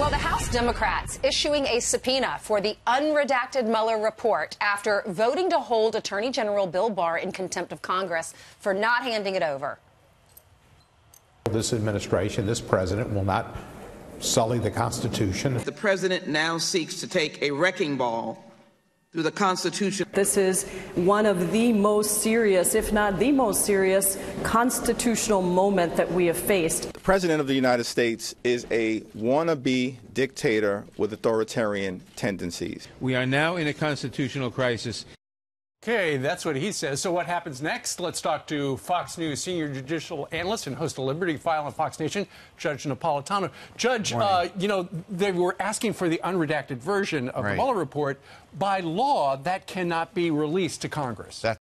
Well, the House Democrats issuing a subpoena for the unredacted Mueller report after voting to hold Attorney General Bill Barr in contempt of Congress for not handing it over. This administration, this president will not sully the Constitution. The president now seeks to take a wrecking ball through the Constitution. This is one of the most serious, if not the most serious, constitutional moment that we have faced. The President of the United States is a wannabe dictator with authoritarian tendencies. We are now in a constitutional crisis. Okay, that's what he says. So, what happens next? Let's talk to Fox News senior judicial analyst and host of Liberty File on Fox Nation, Judge Napolitano. Judge, uh, you know, they were asking for the unredacted version of Right. the Mueller report. By law, that cannot be released to Congress. That,